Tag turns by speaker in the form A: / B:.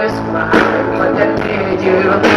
A: Christmas, what did you do?